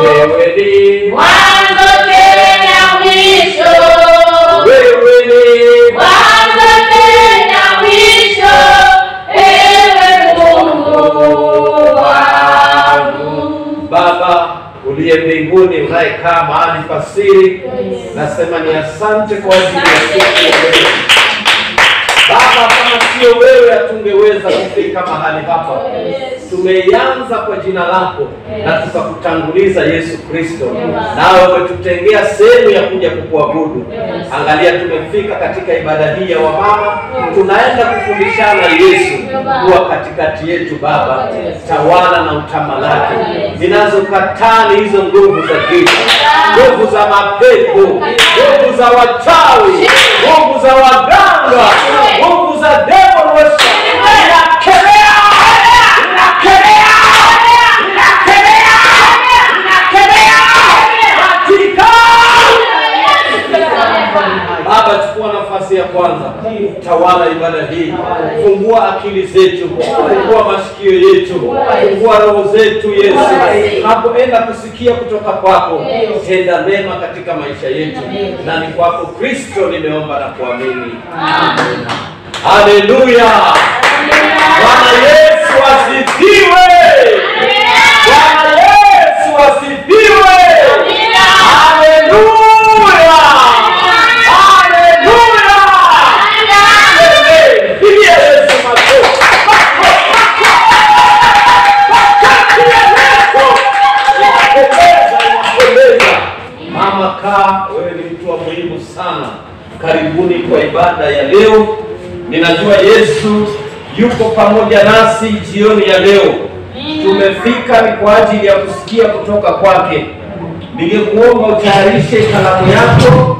Wewe ni Mwanzo tena mwisho. wewe ni Mwanzo tena mwisho. Ewe Mungu wangu. Baba uliye mbinguni unayekaa mahali pasiri, nasema ni asante kwa ajili ya siku ya leo. Baba, kama sio wewe hatungeweza kufika mahali hapa. Tumeianza kwa jina lako na tukakutanguliza Yesu Kristo, nawe umetutengea sehemu ya kuja kukuabudu. Angalia, tumefika katika ibada hii ya wamama, tunaenda kufundishana Yesu kuwa katikati yetu. Baba, tawala na utamalaki. zinazokatani hizo nguvu za giza, nguvu za mapepo, nguvu za wachawi, nguvu za waganga, devil worship. Nakemea, nakemea, nakemea, nakemea katika Baba, chukua nafasi ya kwanza, tawala ibada hii, fungua akili zetu, fungua masikio yetu, fungua roho zetu. Yesu, tunapoenda kusikia kutoka kwako, tenda mema katika maisha yetu, na ni kwako Kristo nimeomba na kuamini, amen. Haleluya! Bwana Yesu asifiwe! Yuko pamoja nasi jioni ya leo. Tumefika ni kwa ajili ya kusikia kutoka kwake. Ningekuomba utayarishe kalamu yako,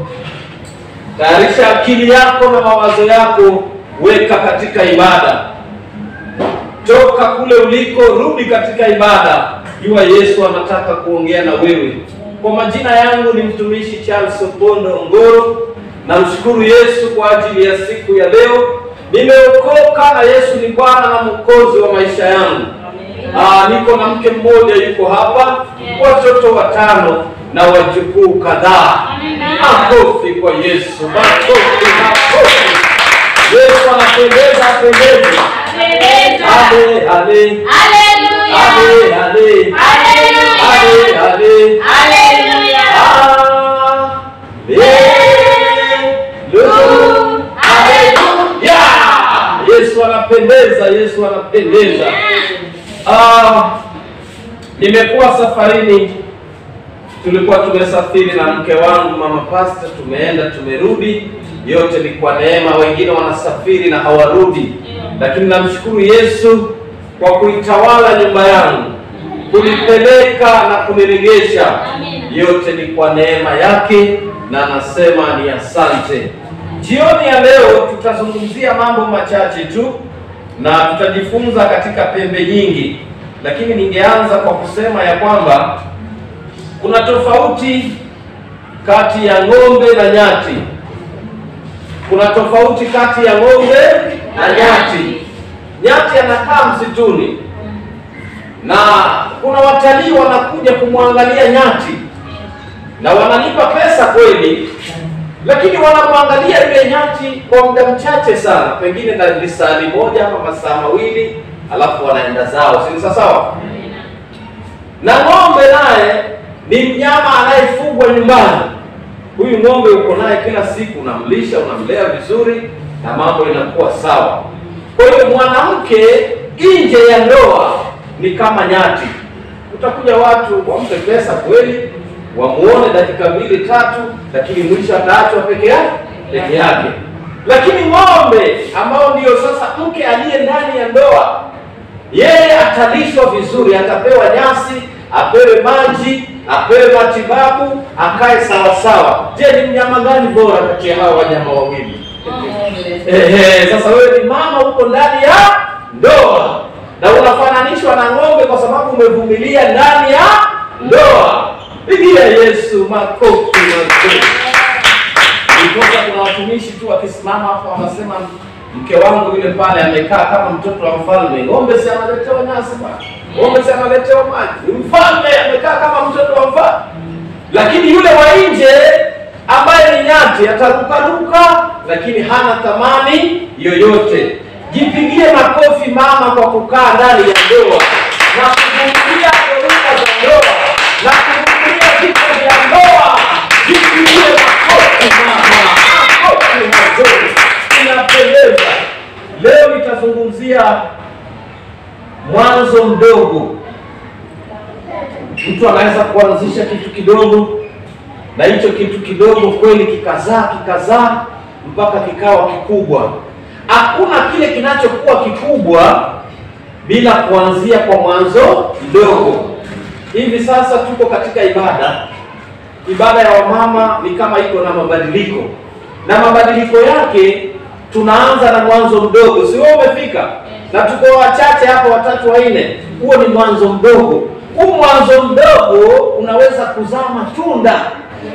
tayarisha akili yako na mawazo yako, weka katika ibada. Toka kule uliko, rudi katika ibada. Jua Yesu anataka kuongea na wewe. Kwa majina yangu ni mtumishi Charles Opondo Ongoro. Namshukuru Yesu kwa ajili ya siku ya leo. Nimeokoka na Yesu ni Bwana na Mwokozi wa maisha yangu. Ah, niko na mke mmoja yuko hapa, watoto watano na wajukuu kadhaa. Makofi kwa Yesu, makofi, makofi. Yesu anapendeza, apendeze. Ale, ale, ale, ale, ale, ale. Haleluya. Anapendeza, Yesu anapendeza. Ah, nimekuwa safarini, tulikuwa tumesafiri na mke wangu mama pasta, tumeenda tumerudi, yote ni kwa neema. Wengine wanasafiri na hawarudi, lakini namshukuru Yesu kwa kuitawala nyumba yangu, kunipeleka na kuniregesha. Yote ni kwa neema yake, na nasema ni asante. Jioni ya leo tutazungumzia mambo machache tu na tutajifunza katika pembe nyingi, lakini ningeanza kwa kusema ya kwamba kuna tofauti kati ya ng'ombe na nyati. Kuna tofauti kati ya ng'ombe na nyati. Nyati anakaa msituni na kuna watalii wanakuja kumwangalia nyati na wanalipa pesa kweli, lakini wanapoangalia yule nyati kwa muda mchache sana, pengine na lisali moja ama masaa mawili, alafu wanaenda zao, si sawa? Na ng'ombe naye ni mnyama anayefugwa nyumbani. Huyu ng'ombe uko naye kila siku, unamlisha, unamlea vizuri na mambo inakuwa sawa. Kwa hiyo mwanamke nje ya ndoa ni kama nyati. Utakuja watu wampe pesa kweli, wamuone dakika mbili tatu, lakini mwisho ataachwa peke yake peke yake. Lakini ng'ombe ambao ndio sasa mke aliye ndani ya ndoa, yeye atalishwa vizuri, atapewa nyasi, apewe maji, apewe matibabu, akae sawasawa. sawa. Je, ni mnyama gani bora kati ya hao wanyama wawili? Ehe, sasa wewe ni mama uko ndani ya ndoa na unafananishwa na ng'ombe kwa sababu umevumilia ndani ya ndoa. Pigia Yesu makofi makofi. Ikosa kuna watumishi tu wakisimama hapo wanasema mke wangu yule pale amekaa kama mtoto wa mfalme. Ng'ombe si analetewa nyasi bwana, ng'ombe si analetewa maji. Mfalme amekaa kama mtoto wa mfalme. lakini yule wa nje ambaye ni nyati atarukaruka, lakini hana thamani yoyote. Jipigie makofi mama kwa kukaa ndani ya ndoa na kuvumilia dhoruba za ndoa na kuvumilia vita vya ndoa. Leo nitazungumzia mwanzo mdogo. Mtu anaweza kuanzisha kitu kidogo na hicho kitu kidogo kweli kikazaa kikazaa mpaka kikawa kikubwa. Hakuna kile kinachokuwa kikubwa bila kuanzia kwa mwanzo mdogo. Hivi sasa tuko katika ibada. Ibada ya wamama ni kama iko na mabadiliko, na mabadiliko yake tunaanza na mwanzo mdogo. Si wewe umefika? Na tuko wachache hapo, watatu wanne, huo ni mwanzo mdogo. Huu mwanzo mdogo unaweza kuzaa matunda.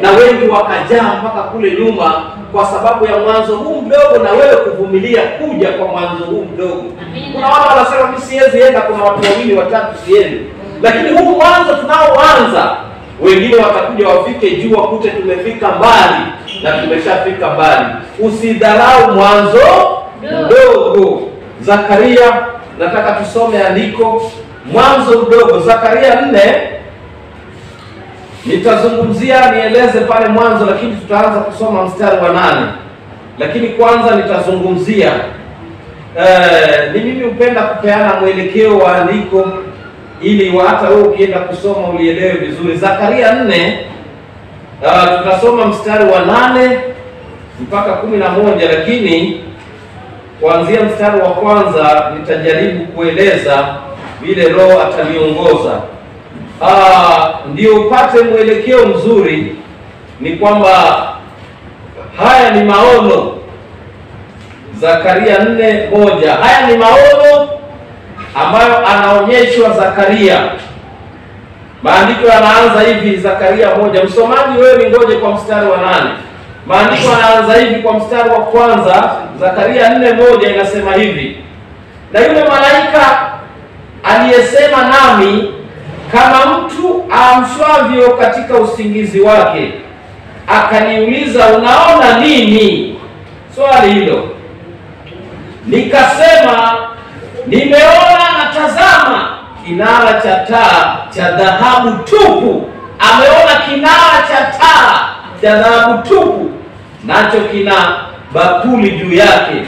Na wengi wakajaa mpaka kule nyuma, kwa sababu ya mwanzo huu mdogo, na wewe kuvumilia kuja kwa mwanzo huu mdogo. Kuna watu wanasema mimi siwezi enda, kuna watu wawili watatu siendi, lakini huu mwanzo tunaoanza, wengine watakuja wafike juu, wakute tumefika mbali na tumeshafika mbali. Usidharau mwanzo mdogo. Zakaria, nataka tusome andiko mwanzo mdogo, Zakaria nne Nitazungumzia nieleze pale mwanzo, lakini tutaanza kusoma mstari wa nane. Lakini kwanza nitazungumzia ni ni mimi hupenda kupeana mwelekeo wa andiko ili hata wewe ukienda kusoma ulielewe vizuri. Zakaria nne, uh, tutasoma mstari wa nane mpaka kumi na moja, lakini kuanzia mstari wa kwanza nitajaribu kueleza vile Roho ataniongoza. Ah, ndio upate mwelekeo mzuri. Ni kwamba haya ni maono. Zakaria nne moja. Haya ni maono ambayo anaonyeshwa Zakaria. Maandiko yanaanza hivi, Zakaria moja. Msomaji wewe ningoje kwa mstari wa nane. Maandiko yanaanza hivi kwa mstari wa kwanza, Zakaria nne moja inasema hivi: na yule malaika aliyesema nami kama mtu aamshwavyo katika usingizi wake, akaniuliza unaona nini? Swali hilo. Nikasema nimeona na tazama, kinara cha taa cha dhahabu tupu. Ameona kinara cha taa cha dhahabu tupu, nacho kina bakuli juu yake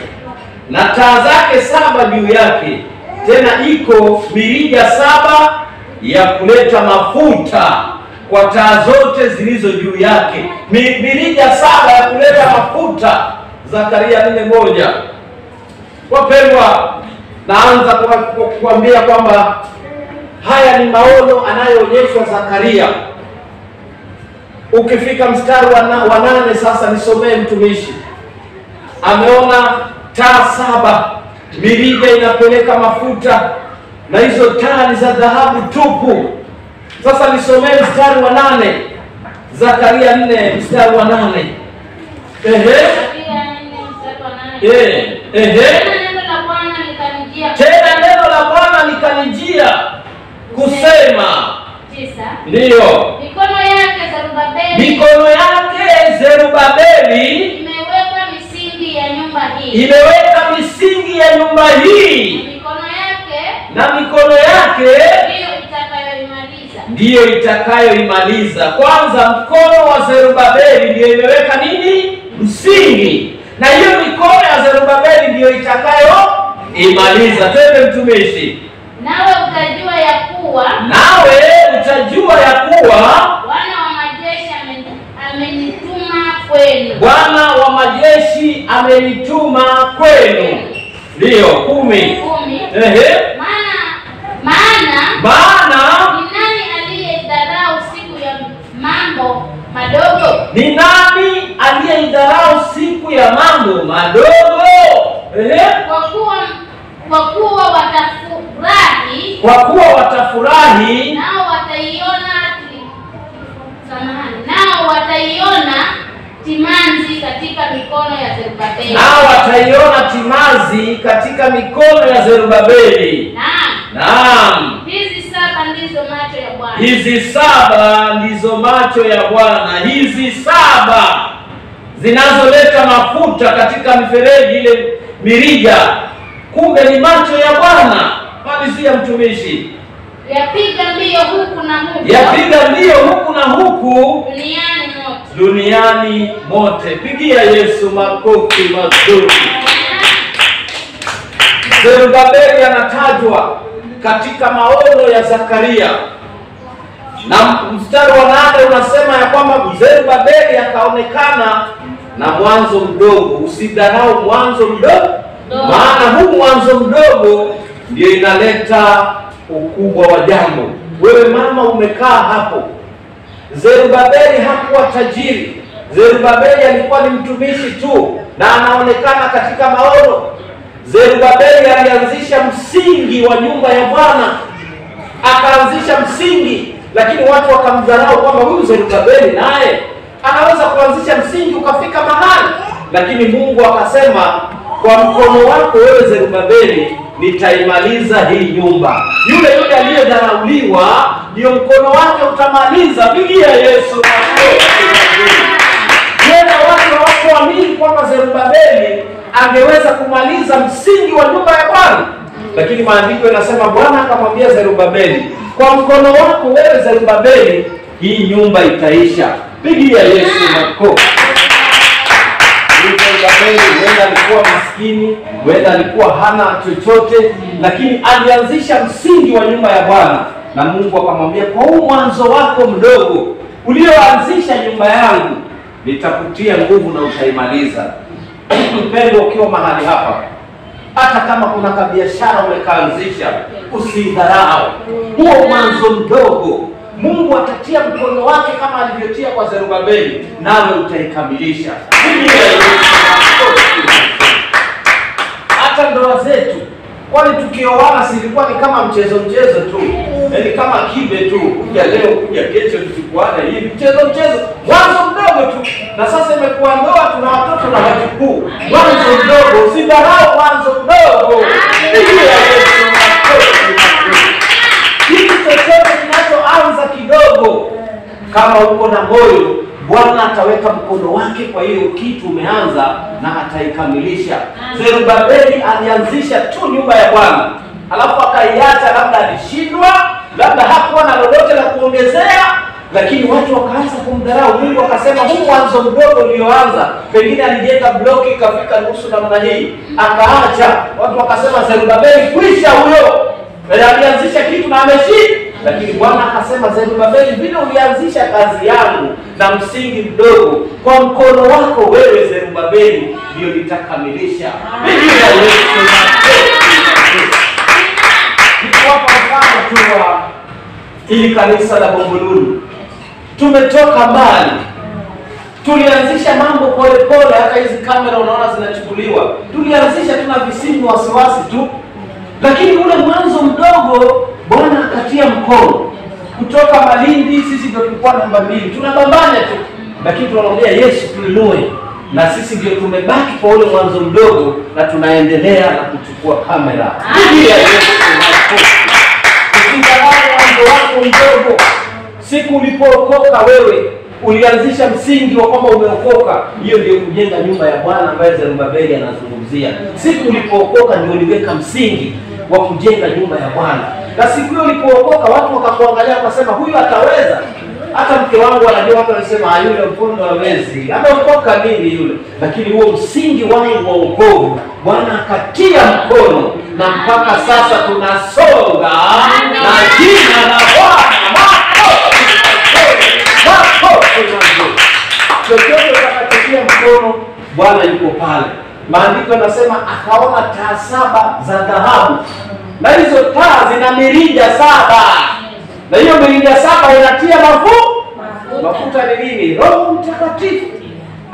na taa zake saba juu yake, tena iko mirija saba ya kuleta mafuta kwa taa zote zilizo juu yake. Mirija saba ya kuleta mafuta. Zakaria nne moja. Wapendwa, naanza kwa- kwa kuambia kwamba haya ni maono anayoonyeshwa Zakaria. Ukifika mstari wa na- nane sasa, nisomee mtumishi. Ameona taa saba, mirija inapeleka mafuta na hizo taa ni za dhahabu tupu. Sasa nisomee mstari wa nane, Zakaria nne mstari wa nane. Ehe, eh, ehe. Tena neno la Bwana likanijia Tena neno la Bwana likanijia kusema, ndiyo Mikono yake Zerubabeli mikono yake Zerubabeli imeweka misingi ya nyumba hii, imeweka misingi ya nyumba na hii, mikono yake na mikono yake ndiyo itakayoimaliza. Kwanza, mkono wa Zerubabeli ndiyo imeweka nini? Msingi, na hiyo mikono ya Zerubabeli ndiyo itakayoimaliza. Twende mtumishi. Nawe utajua ya kuwa Nawe utajua ya kuwa Bwana wa majeshi amenituma kwenu. Bwana wa majeshi amenituma kwenu. Ndiyo, kumi. Kumi. Ehe, Maana maana maana ni nani aliyedharau siku ya mambo madogo? ni nani aliyeidharau siku ya mambo madogo? Ehe, Kwa kuwa kwa kuwa watafurahi kwa kuwa watafurahi nao wataiona samahani, nao wataiona timanzi katika mikono ya Zerubabeli. nao wataiona timazi katika mikono ya Zerubabeli. Naam, Naam, hizi saba saba ndizo macho ya Bwana. Hizi saba ndizo macho ya Bwana, hizi saba zinazoleta mafuta katika mifereji ile mirija, kumbe ni macho ya Bwana. Malizia mtumishi, Yapiga mbio huku na huku yapiga mbio huku na huku duniani mote. duniani mote. Pigia Yesu makofi mazuri. Zerubabeli anatajwa katika maono ya Zakaria na mstari wa nane unasema ya kwamba Zerubabeli akaonekana na mwanzo mdogo. Usidharau mwanzo mdogo, maana huu mwanzo mdogo ndio inaleta ukubwa wa jambo. Wewe mama umekaa hapo, Zerubabeli hakuwa tajiri. Zerubabeli alikuwa ni mtumishi tu na anaonekana katika maono. Zerubabeli alianzisha msingi wa nyumba ya Bwana, akaanzisha msingi, lakini watu wakamdharau kwamba huyu Zerubabeli naye anaweza kuanzisha msingi ukafika mahali, lakini Mungu akasema kwa mkono wako wewe Zerubabeli nitaimaliza hii nyumba. Yule yule aliyedharauliwa ndio mkono wake utamaliza. Pigia Yesu yena watu hawakuamini kwamba Zerubabeli angeweza kumaliza msingi wa nyumba ya Bwana, lakini maandiko yanasema Bwana akamwambia Zerubabeli, kwa mkono wako wewe Zerubabeli, hii nyumba itaisha. Pigia Yesu makofi. Zerubabeli huenda alikuwa maskini, huenda alikuwa hana chochote, lakini alianzisha msingi wa nyumba ya Bwana, na Mungu akamwambia, kwa huu mwanzo wako mdogo ulioanzisha nyumba yangu, nitakutia nguvu na utaimaliza. Mpendwa, ukiwa mahali hapa, hata kama kuna kabiashara umekaanzisha, usidharau huo mwanzo mdogo. Mungu atatia mkono wake kama alivyotia kwa Zerubabeli, nawe utaikamilisha. Hata ndoa zetu, kwani tukioana silikuwa ni kama mchezo mchezo tu, yaani kama kibe tu, kuja leo kuja kesho, tusikuane hivi. Mchezo mchezo, mwanzo mdogo tu, na sasa imekuwa ndoa, tuna watoto na wajukuu. Mwanzo mdogo, usidharau mwanzo mdogo. Kinachoanza kidogo, kama uko na moyo, Bwana ataweka mkono wake kwa hiyo kitu umeanza na ataikamilisha. Zerubabeli alianzisha tu nyumba ya Bwana, alafu akaiacha, labda alishindwa, labda hakuwa na lolote la kuongezea, lakini watu wakaanza kumdharau. Mungu akasema huu mwanzo mdogo ulioanza, pengine alijenga bloki ikafika nusu namna hii, akaacha. Watu wakasema Zerubabeli kwisha huyo alianzisha kitu na ameshinda, lakini Bwana akasema Zerubabeli, vile ulianzisha kazi yangu na msingi mdogo, kwa mkono wako wewe Zerubabeli ndio nitakamilisha. Nikuwapa mfano tu wa hili kanisa la Bombolulu. Tumetoka mbali, tulianzisha mambo polepole. Hata hizi kamera unaona zinachukuliwa, tulianzisha tuna visimu wasiwasi tu lakini ule mwanzo mdogo Bwana akatia mkono. Kutoka Malindi sisi ndio tulikuwa namba mbili, tunapambana tu, lakini tunamwambia Yesu tuinue, na sisi ndio tumebaki kwa ule mwanzo mdogo, na tunaendelea na kuchukua kamera. Mwanzo wako mdogo. Siku ulipookoka wewe ulianzisha msingi wa kwamba umeokoka. Hiyo ndio kujenga nyumba ya Bwana ambayo Zerubabeli anazungumzia. Siku ulipookoka ndio uliweka msingi wa kujenga nyumba ya Bwana, na siku hiyo ulipookoka watu wakakuangalia wakasema, huyu ataweza. Hata mke wangu anajua, watu wanasema "Ah, yule mpondo hawezi, ameokoka nini yule? Lakini huo msingi wangu wa wokovu Bwana akatia mkono, na mpaka sasa tunasonga na jina la Bwana. Chochote utakachotia mkono, Bwana yuko pale. Maandiko yanasema akaona taa saba za dhahabu, na hizo taa zina mirija saba, na hiyo mirija saba inatia mafu Mafuta ni nini? Roho Mtakatifu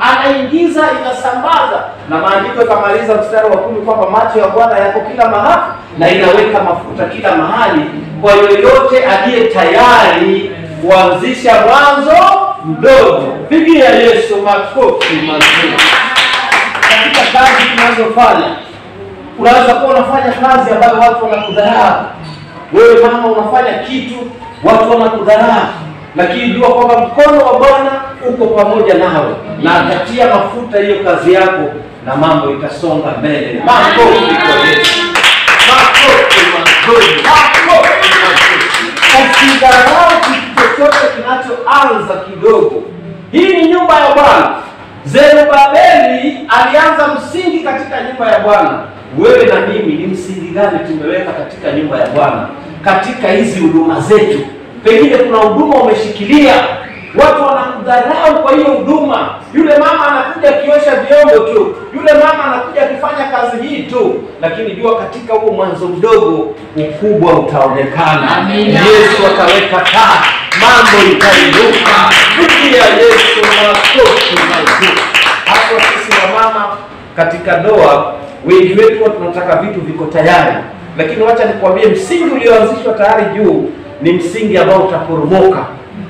anaingiza, inasambaza. Na maandiko yakamaliza mstari wa kumi kwamba macho ya Bwana yako kila mahali na inaweka mafuta kila mahali, kwa yoyote aliye tayari kuanzisha mwanzo mdogo. Pigia Yesu makofi mazuri. Katika kazi tunazofanya, unaweza kuwa unafanya kazi ambayo watu wanakudharau, wewe mama unafanya kitu, watu wanakudharau, lakini jua kwamba mkono wa Bwana uko pamoja nawe na atatia mafuta hiyo kazi yako na mambo itasonga mbele. Makofi. Usidharau kitu chochote kinachoanza kidogo. Hii ni nyumba ya Bwana. Zerubabeli alianza msingi katika nyumba ya Bwana. Wewe na mimi ni msingi gani tumeweka katika nyumba ya Bwana? Katika hizi huduma zetu, pengine kuna huduma umeshikilia, watu wanakudharau kwa hiyo huduma. Yule mama anakuja akiosha vyombo tu, yule mama anakuja akifanya kazi hii tu, lakini jua katika huo mwanzo mdogo ukubwa utaonekana. Amina. Yesu ataweka taa, mambo itainuka. ya Yesu makofi mazuri. Hapo sisi wamama katika ndoa, wengi wetu huwa tunataka vitu viko tayari, lakini wacha nikwambie, msingi ulioanzishwa tayari juu ni msingi ambao utaporomoka,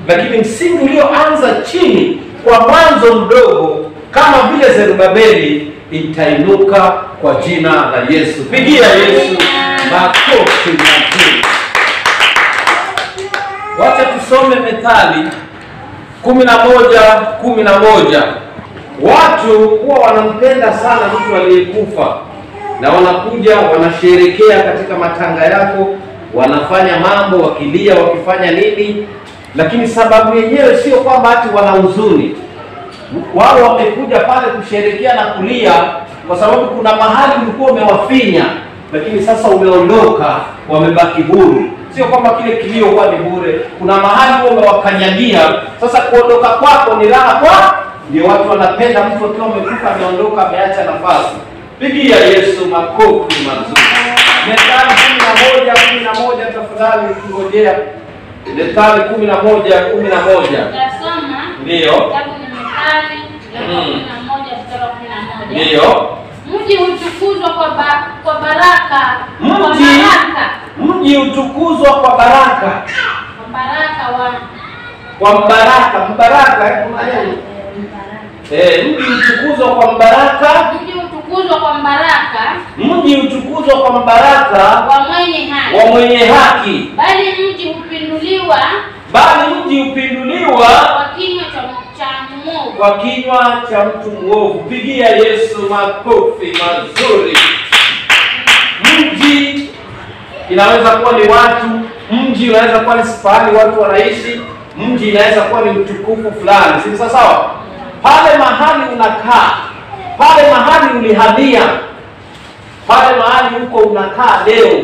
lakini msingi ulioanza chini kwa mwanzo mdogo kama vile Zerubabeli itainuka kwa jina la Yesu. Pigia Yesu makofi mazuri. Wacha tusome Methali kumi na moja kumi na moja. Watu huwa wanampenda sana mtu aliyekufa na wanakuja wanasherekea katika matanga yako, wanafanya mambo wakilia, wakifanya nini, lakini sababu yenyewe sio kwamba ati wana huzuni. Wao wamekuja pale kusherekea na kulia kwa sababu kuna mahali ulikuwa umewafinya, lakini sasa umeondoka, wamebaki huru. Sio kwamba kile kilio kwa ni bure, kuna mahali umewakanyagia. Sasa kuondoka kwako ni raha kwa, ndio watu wanapenda mtu akiwa amekufa, ameondoka, ameacha nafasi. Pigia Yesu makofi mazuri. Methali kumi na moja kumi na moja tafadhali, ukingojea Methali kumi na moja kumi na moja ndiyo Mm. moja. ndiyo Mji hutukuzwa kwa ba, kwa baraka kwa Mji. baraka mji hutukuzwa kwa baraka, kwa baraka wa kwa mbaraka. Mbaraka eh, eh, mji hutukuzwa kwa mbaraka, mji hutukuzwa kwa mbaraka, mji utukuzwa kwa mbaraka wa mwenye haki, wa mwenye haki, bali mji hupinduliwa bali mji hupinduliwa kwa kinywa cha kwa kinywa cha mtu mwovu. Pigia Yesu makofi mazuri. Mji inaweza kuwa ni watu, mji unaweza kuwa ni pahali watu wanaishi, mji inaweza kuwa ni utukufu fulani, si sawa sawa? Pale mahali unakaa, pale mahali ulihamia, pale mahali huko unakaa leo,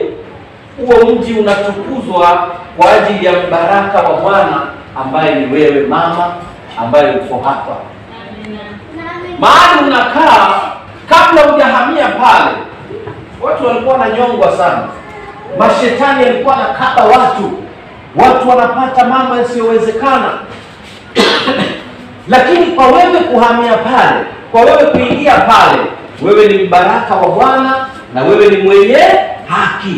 huo mji unatukuzwa kwa ajili ya mbaraka wa Bwana ambaye ni wewe mama, ambaye uko hapa mahali unakaa. Kabla hujahamia pale, watu walikuwa wananyongwa sana, mashetani yalikuwa nakaba watu, watu wanapata mambo yasiyowezekana. Lakini kwa wewe kuhamia pale, kwa wewe kuingia pale, wewe ni mbaraka wa Bwana na wewe ni mwenye haki.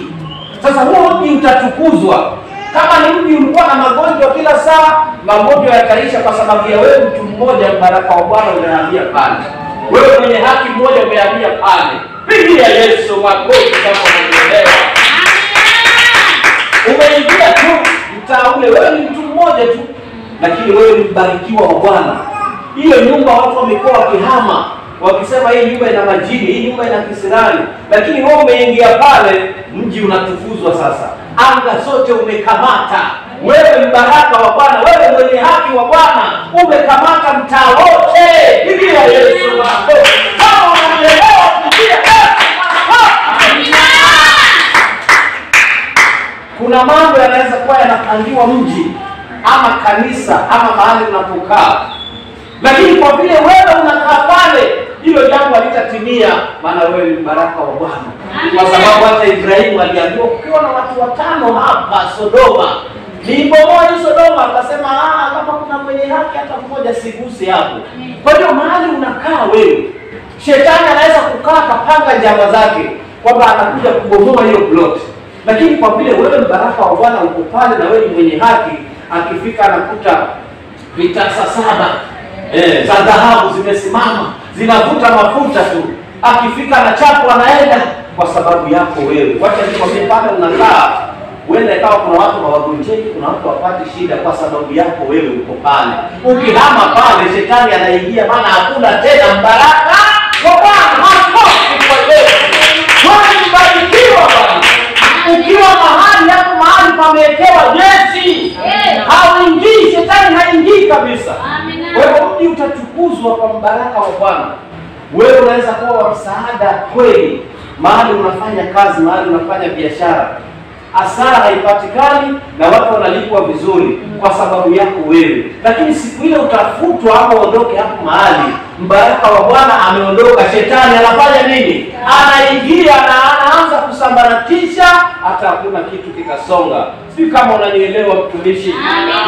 Sasa huo mji utatukuzwa. Kama ni mji ulikuwa na magonjwa kila saa, magonjwa yataisha kwa sababu ya wewe mtu mmoja, mbaraka wa Bwana umehamia pale. Wewe mwenye haki mmoja umeambia pale. Pigia Yesu makofi kama unaelewa. Umeingia tu mtaa ule, wewe ni mtu mmoja tu, lakini wewe ni mbarikiwa wa Bwana. Hiyo nyumba watu wamekuwa wakihama wakisema hii nyumba ina majini, hii nyumba ina kisirani, lakini wewe umeingia pale, mji unatukuzwa sasa, anga zote umekamata. Wewe mbaraka baraka wa Bwana, wewe mwenye haki wa Bwana, umekamata mtaa wote. ya Yesu kama makofi. Kuna mambo yanaweza kuwa yanapangiwa mji ama kanisa ama mahali unapokaa, lakini kwa vile wewe unakaa pale, hilo jambo halitatimia, maana wewe ni baraka wa Bwana, kwa sababu hata Ibrahimu aliambiwa ukiwa na watu watano hapa Sodoma, nibomoa hii Sodoma, akasema "Ah, kama kuna mwenye haki hata mmoja siguse hapo. Kwa hiyo mahali unakaa wewe, shetani anaweza kukaa akapanga njama zake kwamba anakuja kubomoa hiyo plot. Lakini kwa vile wewe ni baraka wa Bwana uko pale na wewe ni mwenye haki, akifika anakuta vitasa saba eh, za dhahabu zimesimama zinavuta mafuta tu, akifika na chapo anaenda kwa sababu yako wewe. Wacha nikwambie, pale unakaa huenda ikawa kuna watu hawagonjeki, kuna watu wapati shida kwa sababu yako wewe uko pale. Ukihama pale, shetani anaingia, maana hakuna tena mbaraka kwa Bwana. Makofi kwa Yesu. Wewe mbarikiwa Bwana. Ukiwa mahali hapo, mahali pamewekewa jezi, hauingii, shetani haingii kabisa. Kwa hivyo mji utachukuzwa kwa mbaraka wa Bwana. Wewe unaweza kuwa wa msaada kweli, mahali unafanya kazi, mahali unafanya biashara, hasara haipatikani na watu wanalipwa vizuri kwa sababu yako wewe, lakini siku ile utafutwa ama uondoke hapo mahali, mbaraka wa Bwana ameondoka, shetani anafanya nini? Anaingia na anaanza kusambaratisha, hata hakuna kitu kikasonga. Sijui kama unanielewa mtumishi.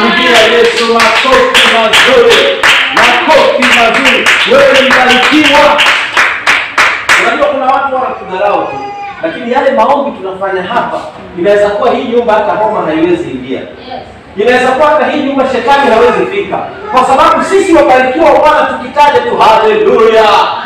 Ingia Yesu makofi mazuri, makofi mazuri. Wewe ni mbarikiwa. Unajua kuna watu wanakudharau tu, lakini yale maombi tunafanya hapa, inaweza kuwa hii nyumba hata homa haiwezi ingia, inaweza kuwa hata hii nyumba shetani hawezi fika, kwa sababu sisi wabarikiwa wa Bwana tukitaja tu haleluya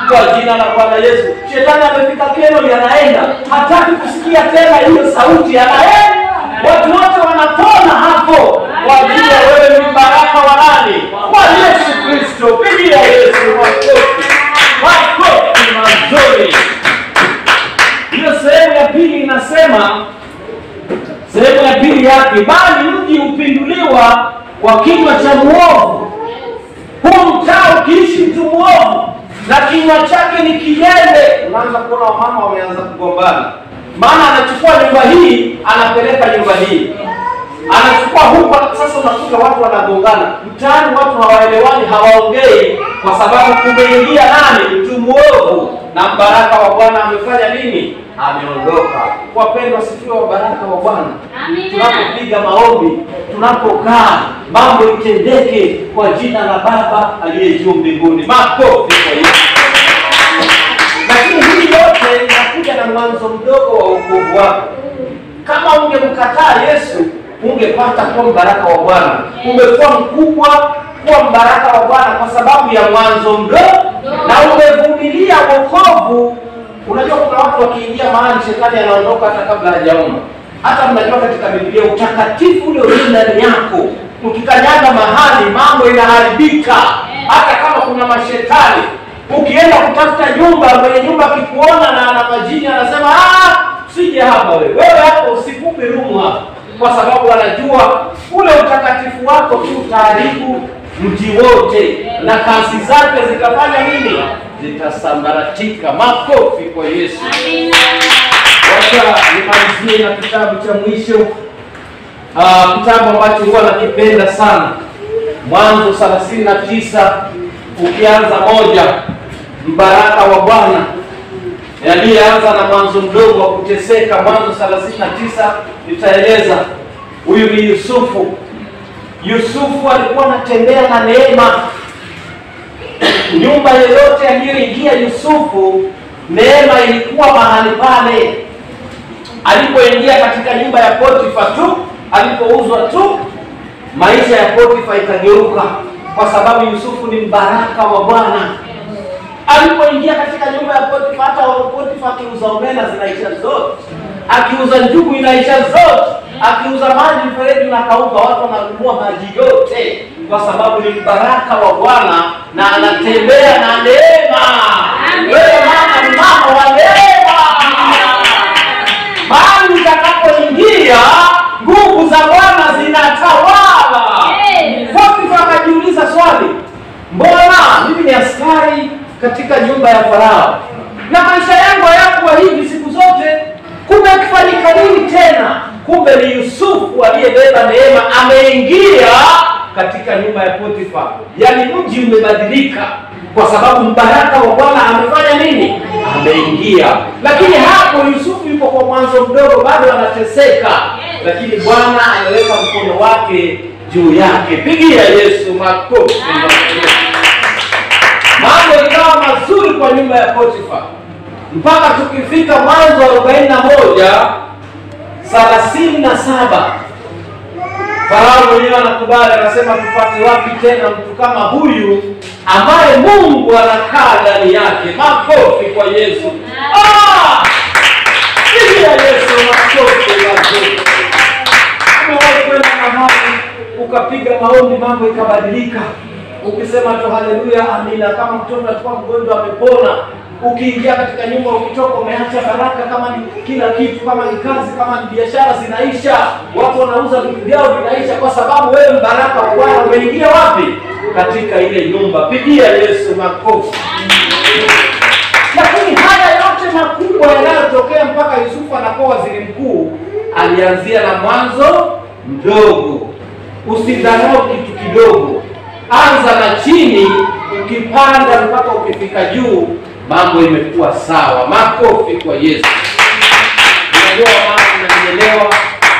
kwa jina la Bwana Yesu, shetani amefika kero, anaenda, hataki kusikia tena hiyo sauti, anaenda. Watu wote wanapona hapo kwa ajili ya wewe ni baraka wa nani? Kwa Yesu Kristo. Pigia Yesu makofi, makofi mazuri. Hiyo sehemu ya pili inasema, sehemu ya pili yake, bali mji hupinduliwa kwa kinywa cha muovu. Huu mtaa ukiishi mtu muovu na kinywa chake ni kijembe, unaanza kuona wamama wameanza kugombana, maana anachukua nyumba hii anapeleka nyumba hii anachukua huku. Sasa unakuta watu wanagongana mtaani, watu hawaelewani, hawaongei kwa sababu kumeingia nani? Mtu mwovu, na mbaraka wa Bwana amefanya nini? Ameondoka. Wapendwa, sifiwe wa baraka wa Bwana. Tunapopiga maombi, tunapokaa, mambo itendeke kwa jina la Baba aliye juu mbinguni. Makofi kwa Yesu. Lakini hii yote inakuja na mwanzo mdogo wa wokovu wako. Kama ungemkataa Yesu, ungepata kuwa mbaraka wa Bwana, ungekuwa mkubwa kuwa mbaraka wa Bwana kwa sababu ya mwanzo mdogo, na umevumilia wokovu. Unajua kuna watu wakiingia mahali shetani anaondoka hata kabla hajaomba. Hata mnajua katika Biblia utakatifu ule ulio ndani yako, ukikanyaga mahali mambo inaharibika, hata kama kuna mashetani. Ukienda kutafuta nyumba, mwenye nyumba akikuona na ana majini anasema ah, usije hapa wewe, wewe hapo usikupe rumu hapa, kwa sababu anajua ule utakatifu wako tu utaharibu mji wote na kazi zake zikafanya nini? Zitasambaratika. Makofi kwa Yesu. Amina. Wacha nimalizie na kitabu cha mwisho, uh, kitabu ambacho huwa nakipenda sana, Mwanzo thelathini na tisa ukianza moja, mbaraka wa Bwana yaliyeanza na mwanzo mdogo wa kuteseka. Mwanzo thelathini na tisa nitaeleza. Huyu ni Yusufu. Yusufu alikuwa anatembea na neema nyumba yoyote aliyoingia Yusufu, neema ilikuwa mahali pale. Alipoingia katika nyumba ya Potifa tu, alipouzwa tu, maisha ya Potifa ikageuka, kwa sababu Yusufu ni mbaraka wa Bwana. Alipoingia katika nyumba ya Potifa, hata Potifa akiuza omena zinaisha zote, akiuza njugu inaisha zote, akiuza maji mfereji unakauka, watu wananunua maji yote, kwa sababu ni mbaraka wa Bwana na anatembea na neema. Wewe mama ni mama wa neema. Mahali utakapoingia nguvu za Bwana zinatawala. Yes. Potifa akajiuliza swali, mbona mimi ni askari katika nyumba ya Farao na maisha yangu hayakuwa hivi siku zote? Kumbe kufanyika nini tena? Kumbe ni Yusufu aliyebeba neema, ameingia katika nyumba ya Potifa, yaani mji umebadilika kwa sababu mbaraka wa Bwana amefanya nini? Ameingia. Lakini hapo Yusufu yuko kwa mwanzo mdogo, bado anateseka, lakini Bwana ameweka mkono wake juu yake. Pigia Yesu makofi. Mambo ikawa mazuri kwa nyumba ya Potifa mpaka tukifika Mwanzo arobaini na moja thelathini na saba Farao mwenyewe anakubali, anasema tupate wapi tena mtu kama huyu ambaye Mungu anakaa ndani yake. Makofi kwa Yesu. Ah! ya Yesu makofi. Umewahi kwenda mahali ukapiga maombi, mambo ikabadilika, ukisema tu haleluya, amina. Kama mtoto alikuwa mgonjwa amepona, ukiingia katika nyumba, ukitoka umeacha baraka, kama ni kila kitu, kama ni kazi, kama ni biashara zinaisha, watu wanauza vitu vyao vinaisha, kwa sababu wewe mbaraka wa Bwana umeingia wapi? Katika ile nyumba. Pigia Yesu makofi. Lakini haya yote makubwa yanayotokea mpaka Yusufu anakuwa waziri mkuu, alianzia na mwanzo mdogo. Usidharau kitu kidogo, anza na chini, ukipanda mpaka ukifika juu, mambo imekuwa sawa. Makofi kwa Yesu. Unajua maana, mnanielewa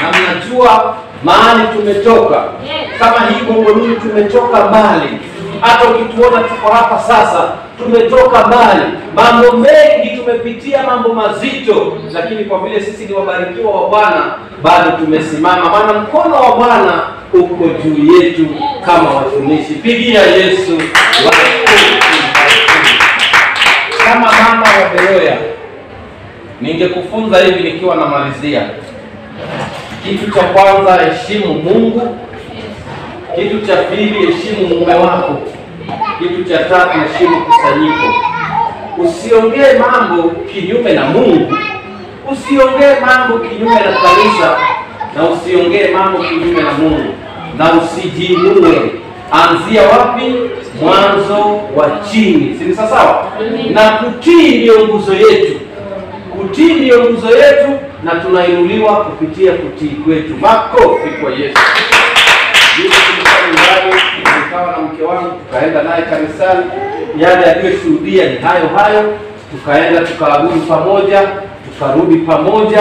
na mnajua mahali tumetoka. Kama hii Gongoluni tumetoka mbali, hata ukituona tuko hapa sasa, tumetoka mbali, mambo mengi tumepitia, mambo mazito, lakini kwa vile sisi ni wabarikiwa wa Bwana, bado tumesimama, maana mkono wa Bwana uko juu yetu kama watumishi. Pigia Yesu ningekufunza hivi nikiwa namalizia. Kitu cha kwanza, heshimu Mungu. Kitu cha pili, heshimu mume wako. Kitu cha tatu, heshimu kusanyiko. Usiongee mambo kinyume na Mungu, usiongee mambo kinyume na kanisa, na usiongee mambo kinyume na Mungu, na usijiinue. Anzia wapi? Mwanzo wa chini, si ni sawa? Na kutii ndiyo nguzo yetu, kutii ndiyo nguzo yetu, na tunainuliwa kupitia kutii kwetu. Makofi kwa Yesu. Na mke wangu, tukaenda naye kanisani. Yale aliyoshuhudia ni hayo hayo, tukaenda tukaabudu pamoja, tukarudi pamoja.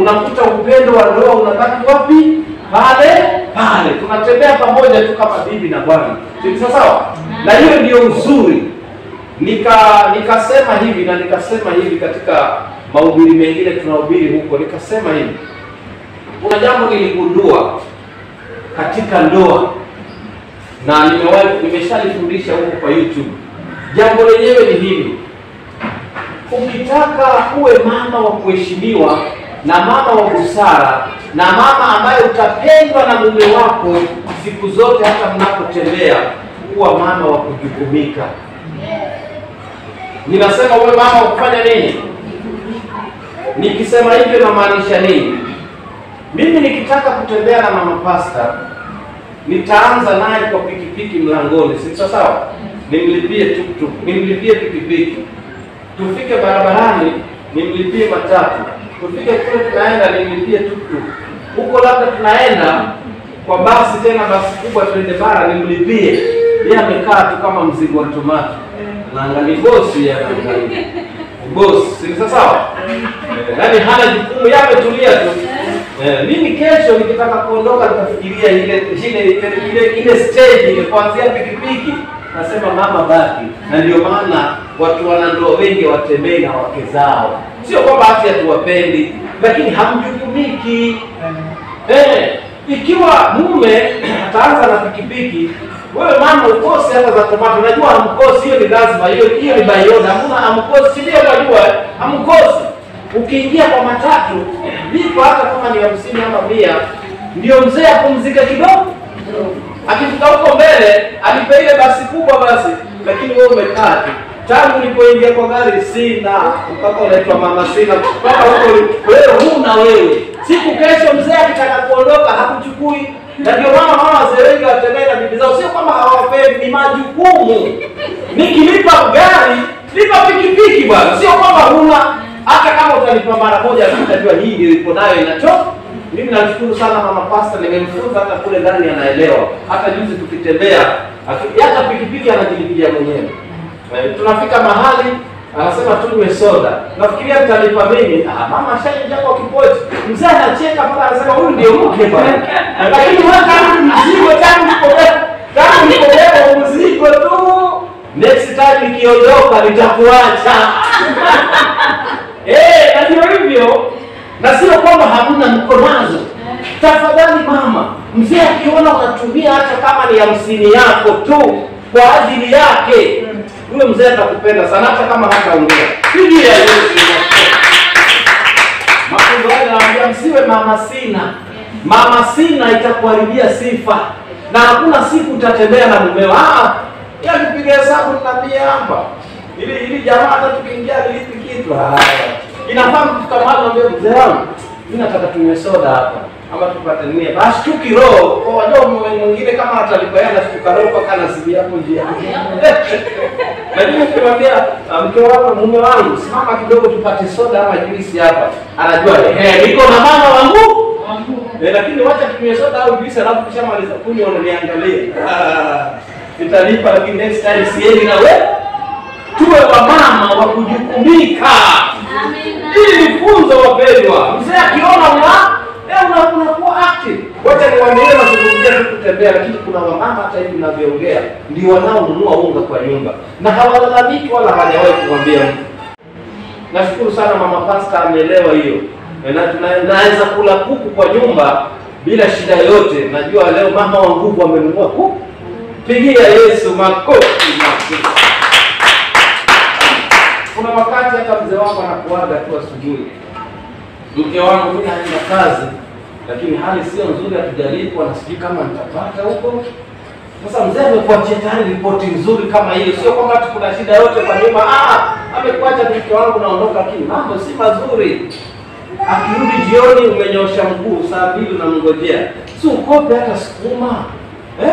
Unakuta upendo wa ndoa unabaki wapi? Pale pale, tunatembea pamoja tu kama bibi na bwana, sawa? Na hiyo ndio uzuri. Nika nikasema hivi na nikasema hivi katika mahubiri mengine tunahubiri huko, nikasema hivi, kuna jambo niligundua katika ndoa na nimewahi nimeshalifundisha huko kwa YouTube. Jambo lenyewe ni hili: ukitaka uwe mama wa kuheshimiwa na mama wa busara na mama ambaye utapendwa na mume wako siku zote, hata mnapotembea, kuwa mama wa kujukumika. Ninasema uwe mama wa kufanya nini? Nikisema hivyo namaanisha nini? Mimi nikitaka kutembea na mama pasta nitaanza naye kwa pikipiki mlangoni, si sawa? Nimlipie tuktuk, nimlipie pikipiki, tufike barabarani, nimlipie matatu, tufike kule tunaenda, nimlipie tuktuk. Huko labda tunaenda kwa basi, tena basi kubwa, tuende bara, nimlipie. Yeye amekaa tu kama mzigo wa tomato, naangalia bosi, anaangalia bosi, si sawa sawa? Yaani hana jukumu, yake tulia tu. Eh, mimi kesho nikitaka kuondoka nitafikiria ile ile ile ile, ile stage ile kuanzia pikipiki, nasema mama baki. Na ndio maana watu wanandoa wengi watembei na wake zao, sio kwamba hati hatuwapendi, lakini hamjukumiki. Eh, ikiwa mume ataanza na pikipiki, wewe mama ukosi hata za tomato, Unajua amkosi hiyo ni lazima, hiyo hiyo ni bayona, hamna amkosi ndio unajua Amkosi. Ukiingia kwa matatu vipo, hata kama ni hamsini ama mia, ndio mzee apumzike kidogo. Akifika huko mbele alipe ile basi kubwa basi, lakini wewe umekaa. Tangu ulipoingia kwa gari sina, mpaka unaitwa mama sina, mpaka huko wewe huna wewe. Siku kesho mzee akitaka kuondoka hakuchukui, na ndio maana mama wazee wengi watembea na bibi zao, sio kwamba hawapendi, ni majukumu. Nikilipa gari lipa pikipiki bwana, sio kwamba huna hata kama utalipa mara moja, utajua hii ndio iko nayo inacho. Mimi nashukuru sana mama pasta, nimemfunza hata kule ndani anaelewa. Hata juzi tukitembea, hata pikipiki anajilipia mwenyewe. Eh, tunafika mahali anasema tunywe soda, nafikiria nitalipa mimi. Ah, mama ashaingia kwa kipoti, mzee anacheka mpaka anasema huyu ndio mke bwana. Lakini hata mzigo tangu tangu nipobeba mzigo tu, next time nikiondoka nitakuacha. Eh, na ndio hivyo, na sio kwamba hamna mko nazo. Tafadhali mama, mzee akiona unatumia hata kama ni hamsini yako tu kwa ajili yake, huyo mzee atakupenda sana, hata kama hataongea. Pigia Yesu. Mafunzo haya, naambia msiwe mama sina, mama sina itakuharibia sifa. Na hakuna siku utatembea na mumeo ah ya kupiga hesabu ninaambia hapa. Ili ili jamaa hata tukiingia nilipi kitu haya. Inafaa mtu kama ambia mzee wangu. Mimi nataka tunywe soda hapa ama tupate nini basi tu kiroho kwa wajua mwingine kama atalipa yeye anashtuka roho mpaka anasibia hapo njia lakini ukimwambia "Ah, mke wangu mume wangu simama kidogo tupate soda ama juisi hapa anajua eh niko na mama wangu Eh, lakini wacha tunywe soda au juisi alafu kishamaliza kunywa unaniangalia. Ah, Nitalipa lakini next time siendi na wewe. Tuwe wamama wa kujukumika. Amina. Ili funzo wapendwa. Mzee akiona unakuwa Wacha niwaambie mazungumzia tu kutembea lakini kuna wamama hata hivi ninavyoongea ndio wanaonunua unga kwa nyumba na hawalalamiki wala hawajawahi kumwambia mtu. Nashukuru sana mama pasta ameelewa hiyo. Na tunaweza kula kuku kwa nyumba bila shida yote. Najua leo mama wa nguvu amenunua kuku. Pigia Yesu makofi. Kuna wakati hata mzee wangu anakuaga tu asubuhi, mke wangu mimi naenda kazi, lakini hali sio nzuri, hatujalipwa na sijui kama nitapata huko. Sasa mzee amekuachia tayari ripoti nzuri kama hiyo, sio kwamba kuna shida yote kwa nyuma. Ah, amekuacha mke wangu naondoka, lakini mambo si mazuri. Akirudi jioni umenyosha mguu, saa mbili unamngojea, si ukope hata sukuma eh?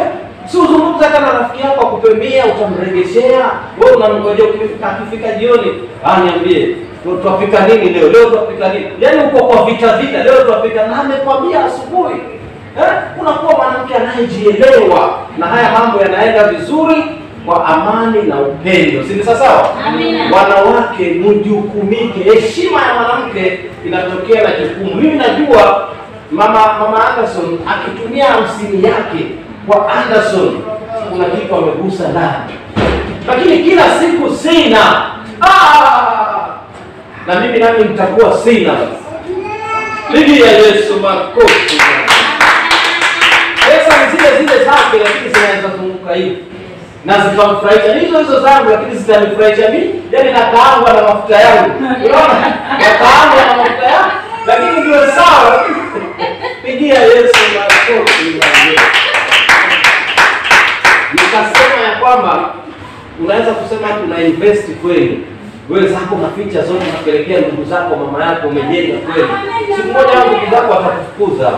si uzungumza hata na rafiki yako akupemia, utamregeshea wewe, unamngojea akifika jioni, ah, niambie tu- twapika nini leo? Leo twapika nini? Yaani uko kwa vita vita, leo twapika na amekwambia asubuhi eh? Unakuwa mwanamke anayejielewa, na haya mambo yanaenda vizuri kwa amani na upendo, si sawa? Amina. Wanawake mjukumike. Heshima ya mwanamke inatokea na jukumu. Mimi najua mama mama Anderson akitumia hamsini yake kwa Anderson, kuna kitu amegusa ndani, lakini kila siku sina ah! Na mimi nami nitakuwa sina. Pigia Yesu makofi. Pesa ni zile zile zake, lakini zinaweza kuzunguka hivi na zikamfurahisha hizo hizo zangu, lakini zitanifurahisha mimi, yani nakaangwa na mafuta yangu, unaona, nakaangwa na mafuta yangu, lakini ndio sawa. Pigia Yesu makofi. Nikasema ya kwamba unaweza kusema tuna invest kweli, wewe zako maficha zote, unapelekea ndugu zako, mama yako, umejenga kweli. Siku moja hao ndugu zako watakufukuza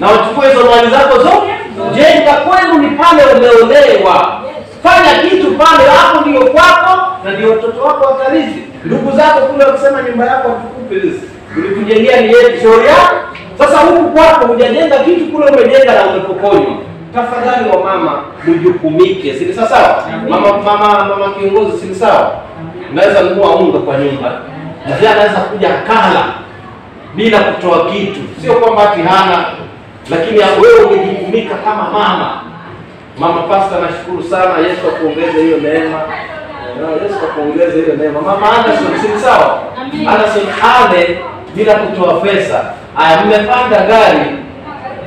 na wachukue hizo mali zako zote. Jenga kwenu ni pale umeolewa, fanya kitu pale, hapo ndio kwako na ndio watoto wako watarithi. Ndugu zako kule wakisema nyumba yako hatukupi riziki, ulikujengea ni yetu, shoria. Sasa huku kwako hujajenga kitu, kule umejenga na umepokonywa. Tafadhali wa mama mjukumike, si sawa sawa? Mama mama mama kiongozi, si sawa? Unaweza nunua unga kwa nyumba, pia anaweza kuja kala bila kutoa kitu, sio kwamba ati hana, lakini wewe umejukumika kama mama. Mama Pasta, nashukuru sana. Yesu akuongeze hiyo neema. Na Yesu akuongeze hiyo neema. Mama Anderson, si sawa? Anderson ale bila kutoa pesa. Aya, mmepanda gari,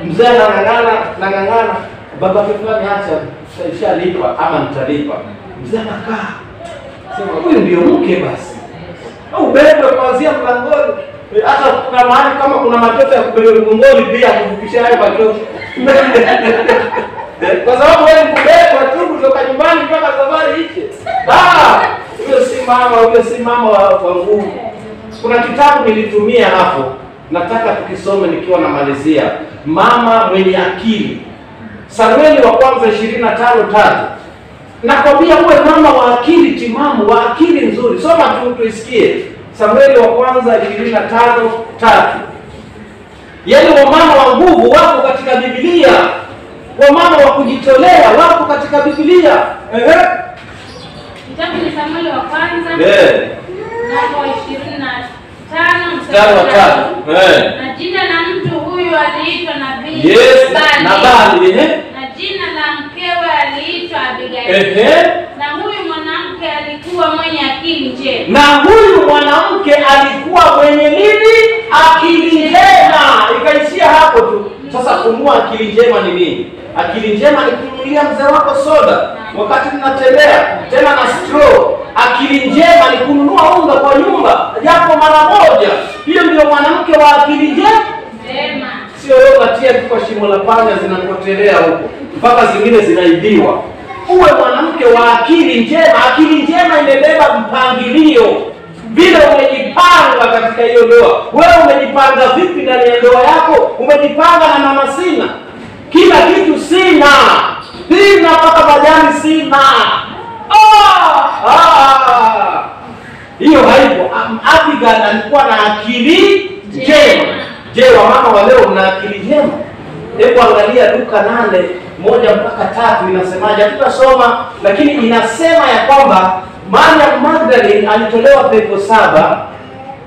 mzee anang'ang'ana nang'ang'ana, baba fulani, acha ishalipa ama nitalipa. Mzee anakaa sema, huyu ndio mke basi au bebe kuanzia mlangoni. Eh, Hata kuna mahali kama kuna matoto ya kubeba mgongoni pia kuvukisha hayo matoto. Kwa sababu wewe ni kubebwa tu kutoka nyumbani mpaka safari hiche. Ah, huyo si mama, huyo si mama wa nguvu. Kuna kitabu nilitumia hapo, nataka tukisome nikiwa namalizia, mama mwenye akili, Samueli wa kwanza ishirini na tano tatu. Nakwambia uwe mama wa akili timamu, wa akili nzuri. Soma tu tuisikie. Samueli wa kwanza ishirini na tano tatu. Yaani wamama wa nguvu wako katika Biblia, wamama wa kujitolea wako katika Biblia. Ehe. Kitabu cha Samueli wa kwanza Eh, wa tano mstari wa. Eh. Na jina la mtu huyu aliitwa nabii Yes, Nabali. Nabali, ehe. Na jina la mkewe aliitwa Abigaili. Ehe. Na huyu mwanamke alikuwa mwenye akili njema. na huyu mwanamke alikuwa mwenye nini? Akili njema. Ikaishia hapo tu. Sasa kumua akili njema ni nini? Akili njema ni kununulia mzee wako soda wakati mnatembea, tena na straw. Akili njema ni kununua unga kwa nyumba japo mara moja. Hiyo ndio mwanamke wa akili njema. Sio wewe unatia kwa shimo la panya zinapotelea huko mpaka zingine zinaibiwa. Uwe mwanamke wa akili njema. Akili njema imebeba mpangilio, vile umejipanga katika hiyo ndoa. Wewe umejipanga vipi ndani ya ndoa yako? Umejipanga na mama sina, kila kitu sina, sina mpaka majani sina. Ah! Ah! hiyo haipo. Abigail alikuwa na akili njema. Je, wamama wa leo mna akili njema? Hebu angalia Luka nane moja mpaka tatu inasemaje? Hatutasoma, lakini inasema ya kwamba Maria Magdalene alitolewa pepo saba,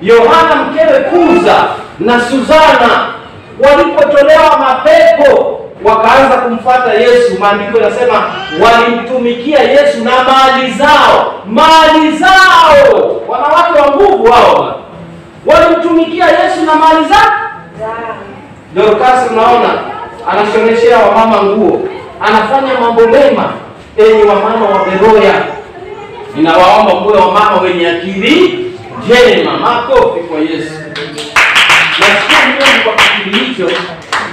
Yohana mkewe Kuza na Suzana walipotolewa mapepo wakaanza kumfata Yesu. Maandiko yanasema walimtumikia Yesu na mali zao, mali zao. Wanawake wa nguvu hao walimtumikia Yesu na mali zao. Dorcas, unaona anashoneshea wamama nguo, anafanya mambo mema. Enyi wamama wa Beroya, ninawaomba muwe wamama wenye akili njema. Makofi kwa Yesu. Nashukuru kwa kipindi hicho.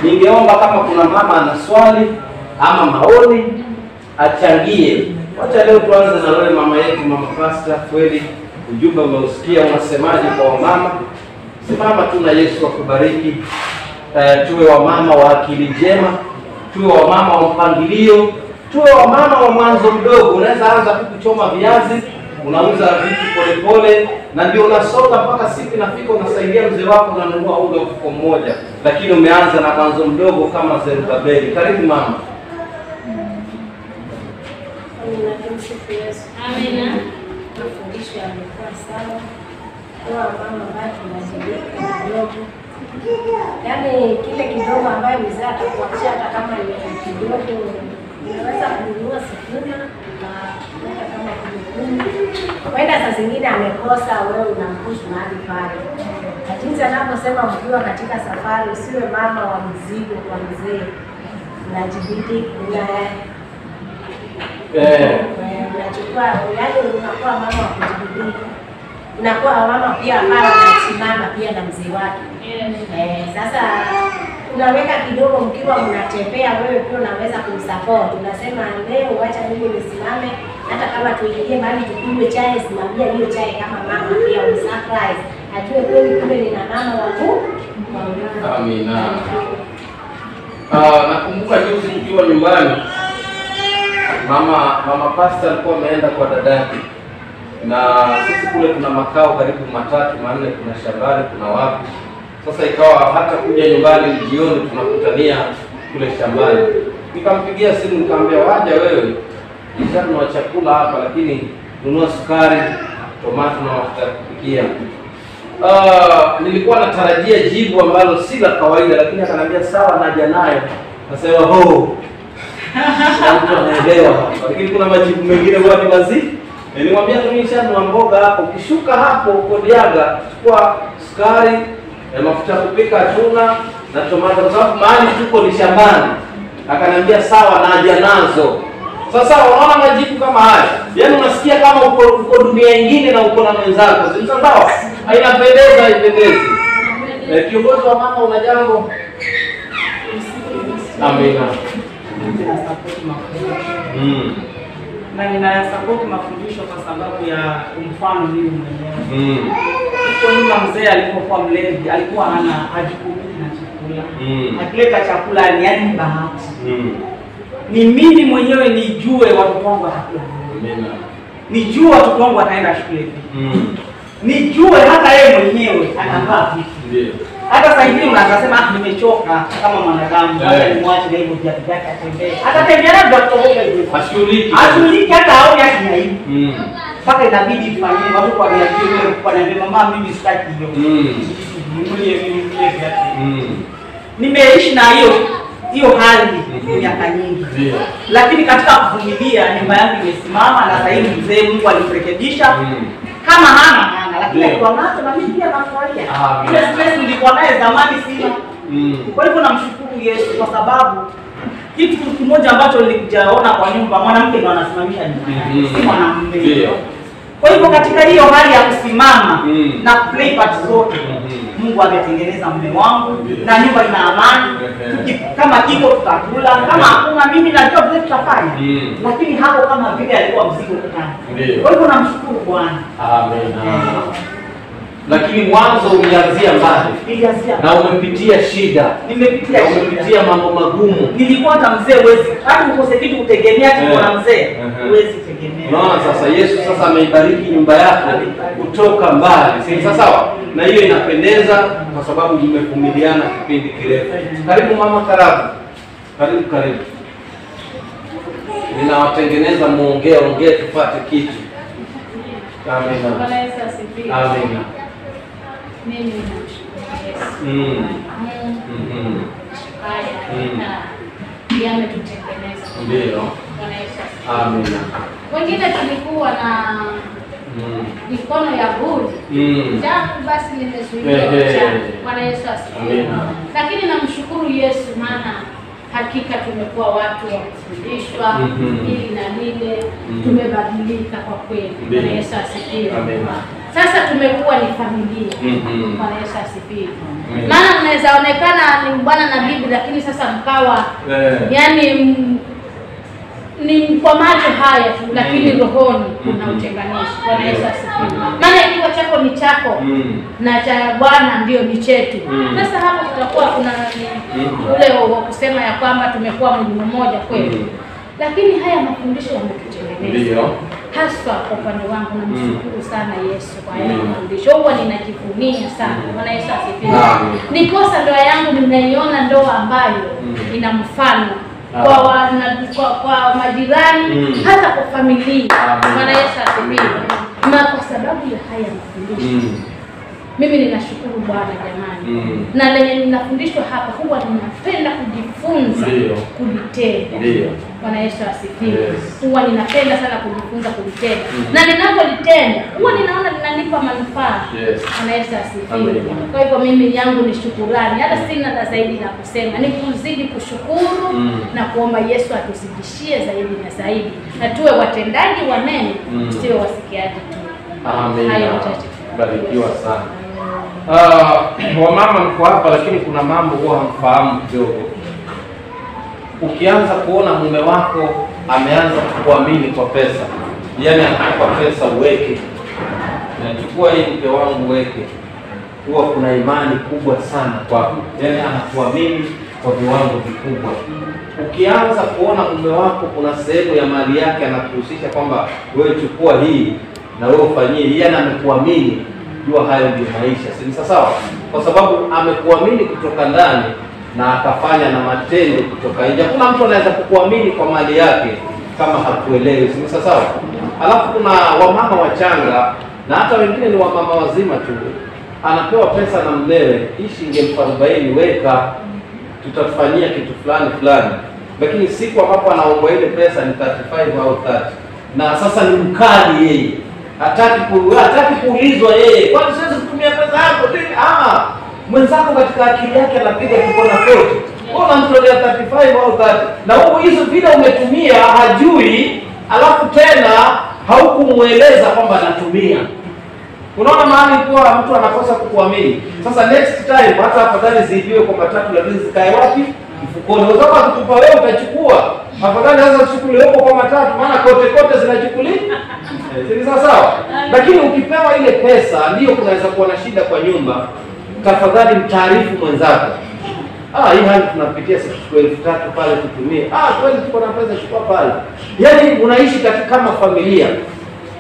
Ningeomba kama kuna mama ana swali ama maoni achangie. Wacha leo tuanze na wewe mama yetu, mama Pasta. Kweli ujumbe umeusikia, unasemaje kwa wamama? Simama tu na Yesu akubariki. Eh, tuwe wamama wa akili njema, tuwe wamama wa mpangilio, tuwe wamama wa mwanzo mdogo. Unaweza anza tu kuchoma viazi, unauza vitu polepole, na ndio unasonga mpaka siku inafika, unasaidia mzee wako, unanunua unga mfuko mmoja, lakini umeanza na mwanzo mdogo kama Zerubabeli. Karibu mama. Amina. Mafundisho yamekuwa sawa. Kwa mama bado tunazidika kidogo, yaani kile kidogo ambayo mzee atakuachia hata kama ni kidogo, unaweza kununua sifuna na kama kumbukumbu. Kwenda saa zingine amekosa, wewe unampush mahali pale, na jinsi anavyosema mkiwa katika safari, usiwe mama wa mzigo kwa mzee, unajibidi una Eh, unachukua yaani, unakuwa mama wa kujibidii, unakuwa mama pia ambaye anasimama pia na mzee wake. Eh, sasa unaweka kidogo, mkiwa mnatembea, wewe pia unaweza kumsupport. Unasema leo, wacha mimi nisimame, hata kama tuingie mahali tukunywe chai, simamia hiyo chai kama mama, pia umsurprise, ajue kweli kumbe nina mama wangu. Amina. Ah, nakumbuka juzi nikiwa nyumbani, mama mama pasta alikuwa ameenda kwa dadake, na sisi kule kuna makao karibu matatu manne, kuna shambani, kuna wapi. Sasa ikawa hata kuja nyumbani jioni tunakutania kule shambani. Nikampigia simu nikamwambia, waja wewe, nishanunua chakula hapa, lakini nunua sukari, tomato na mafuta kupikia. Uh, nilikuwa natarajia jibu ambalo si la kawaida, lakini akaniambia sawa, naja nayo. Nasema ho, na mtu anaelewa, lakini kuna majibu mengine huwa ni mazito. Nilimwambia tumishanunua mboga hapo, ukishuka hapo Kodiaga, chukua sukari na mafuta ya kupika chuna na tomato, kwa sababu mahali tuko ni shambani. Akaniambia sawa, naja nazo. Sasa unaona majibu kama haya, yaani unasikia kama uko, uko dunia nyingine na uko na mwenzako, si sawa? Hainapendeza, haipendezi. Eh, kiongozi wa mama, una jambo? Amina. Mm. Na ninayasapoti mafundisho kwa sababu ya mfano mimi mwenyewe. Mm. Nyuma mzee alipokuwa mlevi alikuwa hana hajikumbuki na chakula, Mm. akileta chakula ni yaani bahati. Mm. Ni mimi mwenyewe nijue watoto wangu watakula nijue watoto wangu wataenda shule Mm. nijue hata yeye mwenyewe anavaa vipi. Hata saa hivi unaanza sema ah, nimechoka kama mwanadamu, Eh. hata nimwache na hivyo viatu vyake atembee, atatembea na viatu vyake hivyo. Hashughuliki. Hatuliki hata au ya hivi. Mm. Mpaka inabidi ifanyie watu kwa viatu vile kwa na mama mimi sitaki hiyo. Mm. Ninunulie mimi vile viatu. Mm. Nimeishi na hiyo hiyo hali Mhm. miaka nyingi. Lakini katika kuvumilia nyumba yangu imesimama na sasa hivi mzee Mungu alirekebisha Mm. Kama hana lakini Ndio. nacho na mimi pia nafurahia. Ile stress nilikuwa naye zamani sina. Mm. Kwa hivyo namshukuru Yesu kwa sababu kitu kimoja ambacho nilikujaona kwa nyumba, mwanamke ndo anasimamisha nyumba si mwanamume. Kwa hivyo katika hiyo hali ya kusimama Mm. na play part zote Mhm. Mungu ametengeneza mume wangu na nyumba ina amani. Ehe. Kama kiko tutakula, kama hakuna hakuna mimi najua vile tutafanya. Mm. Lakini hapo kama vile alikuwa mzigo kutani. Kwa hivyo namshukuru Bwana. Amen. Lakini mwanzo ulianzia mbali na umepitia shida nimepitia shida. umepitia mambo magumu. Nilikuwa na mzee huwezi, hata ukose kitu kutegemea kiko Eh. na mzee, wezi huwezi tegemea. Unaona sasa, Yesu sasa ameibariki nyumba yako kutoka mbali, si sawa sawa? Na hiyo inapendeza kwa sababu mmevumiliana kipindi kirefu. Karibu mama, karibu karibu, karibu. Ninawatengeneza muongee ongee, tupate kitu. Amina, amina. Mm. Mhm. haya Mm. Ndio. Amina. Wengine tulikuwa na Mm. mikono ya bure Mm. basi limezuia Ehe. mchana. Bwana Yesu asifiwe. Lakini namshukuru Yesu maana hakika tumekuwa watu wa kufundishwa Mhm. hili na lile, Mhm. tumebadilika kwa kweli. Bwana Yesu asifiwe. Sasa tumekuwa ni familia. Mhm. Bwana Yesu asifiwe. Maana mnaweza onekana ni bwana na bibi, lakini sasa mkawa yeah. yani ni kwa macho haya tu, lakini Mm. rohoni kuna utenganisho. utenganishi. Bwana Yesu asifiwe. Mhm. Maana kiwa chako ni chako na cha Bwana ndio ni chetu. Sasa hapo tutakuwa kuna ule wa kusema ya kwamba tumekuwa mwili mmoja kweli, lakini haya mafundisho yametutengeneza Ndio. haswa kwa upande wangu namshukuru sana Yesu kwa haya mafundisho. Huwa ninajivunia sana. Bwana Yesu asifiwe. Nikosa ndoa yangu ninaiona ndoa ambayo ina mfano. Kwa, wana, kwa kwa majirani Mm. hata kwa familia. Bwana Yesu asifiwe. Na kwa sababu ya haya mafundisho Mm. Mimi ninashukuru Bwana jamani Mm. na lenye ninafundishwa hapa huwa ninapenda kujifunza kulitenda. Ndio. Bwana Yesu asifiwe. Yes. Huwa ninapenda sana kujifunza kulitenda Mhm. na ninapolitenda huwa ninaona linanipa manufaa. Yes. Bwana Yesu asifiwe. Kwa hivyo mimi yangu ni shukurani, hata sina la zaidi la kusema, ni kuzidi kushukuru Mm. na kuomba Yesu atuzidishie zaidi na zaidi, na tuwe watendaji wa neno, Mm. tusiwe wasikiaji tu. Amina. Hayo. Barikiwa sana. Ah, wamama mko hapa lakini kuna mambo huwa hamfahamu kidogo. Ukianza kuona mume wako ameanza kukuamini kwa pesa, yani anakupa pesa uweke, nachukua hii mke wangu uweke, huwa kuna imani kubwa sana kwako, yaani anakuamini kwa viwango vikubwa. Ukianza kuona mume wako kuna sehemu ya mali yake anakuhusisha kwamba wewe chukua hii na wewe ufanyie yaani amekuamini, jua hayo ndio maisha, si sawa? Kwa sababu amekuamini kutoka ndani na akafanya na matendo kutoka nje. Hakuna mtu anaweza kukuamini kwa mali yake kama hakuelewi, si sawa? Alafu kuna wamama wachanga na hata wengine ni wamama wazima tu, anapewa pesa na mmewe, hii shilingi arobaini weka tutafanyia kitu fulani fulani, lakini siku ambapo anaombwa ile pesa ni 35 au 30 na sasa ni mkali yeye, hataki hataki kuulizwa yeye, kwani siwezi kutumia pesa yako tini? Ah, mwenzako katika akili yake anapiga kikona kote, unamtolea 35 au 30 na huko hizo vile umetumia hajui, alafu tena haukumweleza kwamba anatumia Unaona mahali kuwa mtu anakosa kukuamini. Sasa next time hata afadhali ziibiwe kwa matatu lakini zikae wapi? Mfukoni. Unaweza kutupa wewe utachukua. Afadhali sasa zichukuliwe huko kwa matatu maana kote kote zinachukuliwa. Si sawa sawa? Lakini ukipewa ile pesa ndio kunaweza kuwa na shida kwa nyumba. Tafadhali mtaarifu mwenzako. Ah, hii hali tunapitia siku elfu tatu pale tutumie. Ah, kweli tuko na pesa chukua pale. Yaani unaishi katika kama familia.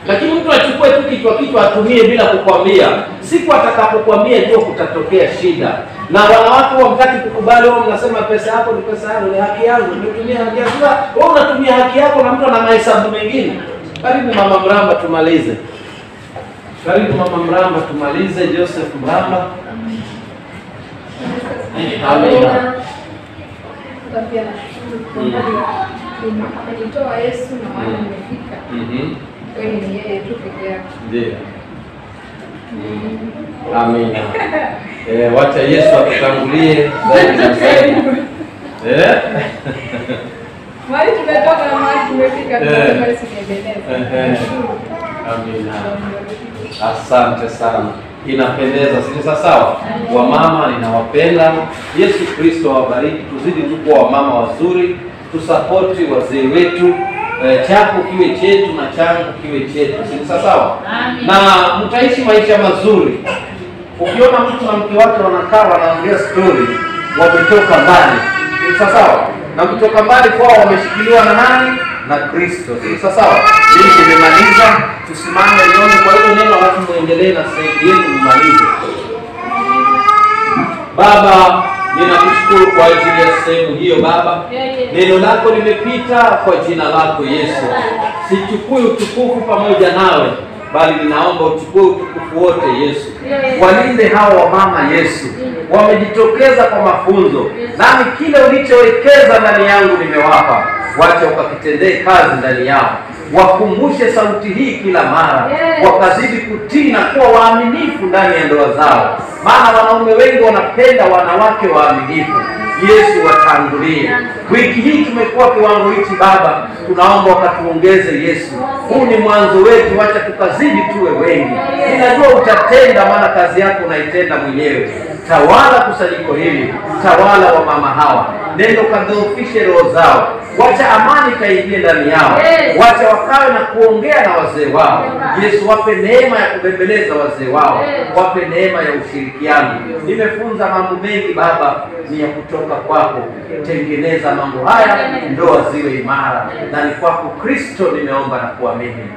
Lakini mtu achukue tu kichwa kichwa atumie bila kukwambia, siku atakapokwambia ndio kutatokea shida. Na wanawake huwa mtaki kukubali, wao mnasema pesa yako ni pesa yangu, ni haki yangu, nimetumia haki yangu. Wewe unatumia haki yako na mtu ana mahesabu mengine. Karibu mama Mramba tumalize. Karibu mama Mramba tumalize. Joseph Mramba. Amina. Hata pia nashukuru kwa mbali amenitoa Yesu na maana nimefika. Mhm. Kweli ni yeye tu peke yake. Ndio. Amina. Eh, wacha Yesu atutangulie zaidi na zaidi. Eh? Mahali tumetoka na mahali tumefika Eh. Ehe. Nashukuru. Amina. Asante sana, inapendeza. Si sawa sawa? Wamama ninawapenda. Yesu Kristo awabariki. Tuzidi tu kuwa wamama wazuri, tusapoti wazee wetu. Eh, chako kiwe chetu na changu kiwe chetu. Si sawa sawa? Na mtaishi maisha mazuri. Ukiona mtu na mke wake wanakaa wanaongea stori, wametoka ndani Si sawa sawa? Na kutoka mbali kwao wameshikiliwa na nani? Na Kristo. Sasa sawa? Mimi nimemaliza, tusimame nione kwa hiyo neno, alafu muendelee na sehemu yenu mmalize. Baba, ninakushukuru kwa ajili ya sehemu hiyo Baba. Neno lako limepita kwa jina lako Yesu. Sichukui utukufu pamoja nawe, bali ninaomba uchukue utukufu wote Yesu. Walinde hawa wamama Yesu, wamejitokeza kwa mafunzo, nami kile ulichowekeza ndani yangu nimewapa, wacha ukakitendee kazi ndani yao, wakumbushe sauti hii kila mara, wakazidi kutii na kuwa waaminifu ndani ya ndoa zao, maana wanaume wengi wanapenda wanawake waaminifu. Yesu watangulie. Wiki hii tumekuwa kiwango hichi Baba, tunaomba wakatuongeze Yesu. Huu ni mwanzo wetu, wacha tukazidi tuwe wengi. Ninajua utatenda, maana kazi yako unaitenda mwenyewe. Tawala kusanyiko hili, tawala wa mama hawa, nendo ukadhoofishe roho zao, wacha amani kaingie ndani yao, wacha wakawe na kuongea na wazee wao. Yesu, wape neema ya kubembeleza wazee wao, wape neema ya ushirikiano. Nimefunza mambo mengi Baba, ni ya kutoka kwako. Tengeneza mambo haya, ndoa ziwe imara, na ni kwako Kristo nimeomba na kuamini.